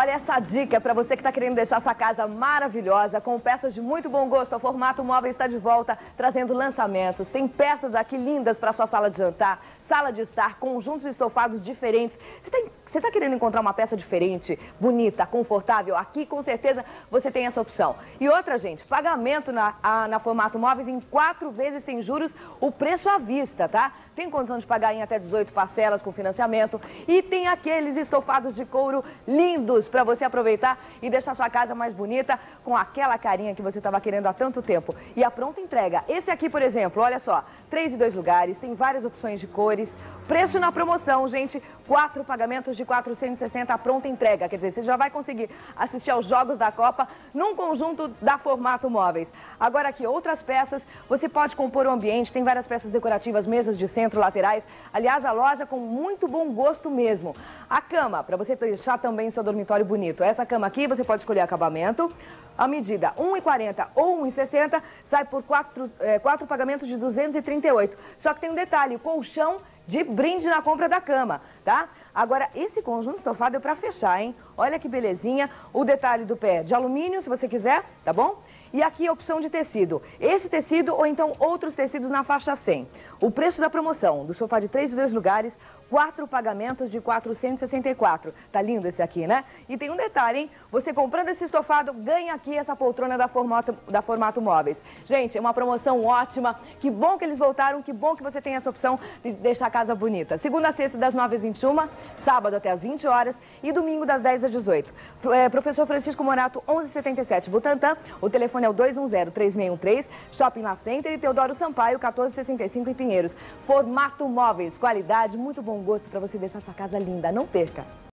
Olha essa dica para você que está querendo deixar sua casa maravilhosa, com peças de muito bom gosto. O Formato Móvel está de volta, trazendo lançamentos. Tem peças aqui lindas para sua sala de jantar, sala de estar, conjuntos estofados diferentes. Você tem você está querendo encontrar uma peça diferente, bonita, confortável? Aqui, com certeza, você tem essa opção. E outra, gente, pagamento na, a, na Formato Móveis em quatro vezes sem juros, o preço à vista, tá? Tem condição de pagar em até 18 parcelas com financiamento. E tem aqueles estofados de couro lindos para você aproveitar e deixar sua casa mais bonita com aquela carinha que você estava querendo há tanto tempo. E a pronta entrega. Esse aqui, por exemplo, olha só, três e dois lugares, tem várias opções de cores. Preço na promoção, gente, quatro pagamentos de 460 a pronta entrega. Quer dizer, você já vai conseguir assistir aos Jogos da Copa num conjunto da Formato Móveis. Agora aqui, outras peças, você pode compor o ambiente, tem várias peças decorativas, mesas de centro, laterais. Aliás, a loja com muito bom gosto mesmo. A cama, para você deixar também seu dormitório bonito. Essa cama aqui, você pode escolher acabamento. A medida 1,40 ou 1,60 sai por quatro, é, quatro pagamentos de 238. Só que tem um detalhe, colchão de brinde na compra da cama, tá? Agora, esse conjunto estofado é para fechar, hein? Olha que belezinha. O detalhe do pé de alumínio, se você quiser, tá bom? E aqui a opção de tecido. Esse tecido ou então outros tecidos na faixa 100. O preço da promoção do sofá de 3 e 2 lugares, quatro pagamentos de 464. Tá lindo esse aqui, né? E tem um detalhe, hein? Você comprando esse estofado, ganha aqui essa poltrona da Formato, da Formato Móveis. Gente, é uma promoção ótima. Que bom que eles voltaram, que bom que você tem essa opção de deixar a casa bonita. Segunda sexta, das 9 às 21, sábado até às 20 horas e domingo das 10 às 18. É, professor Francisco Morato, 1177 Butantã. O telefone telefone é o 210-3613, Shopping La Center e Teodoro Sampaio, 1465 em Pinheiros. Formato Móveis, qualidade, muito bom gosto para você deixar sua casa linda. Não perca!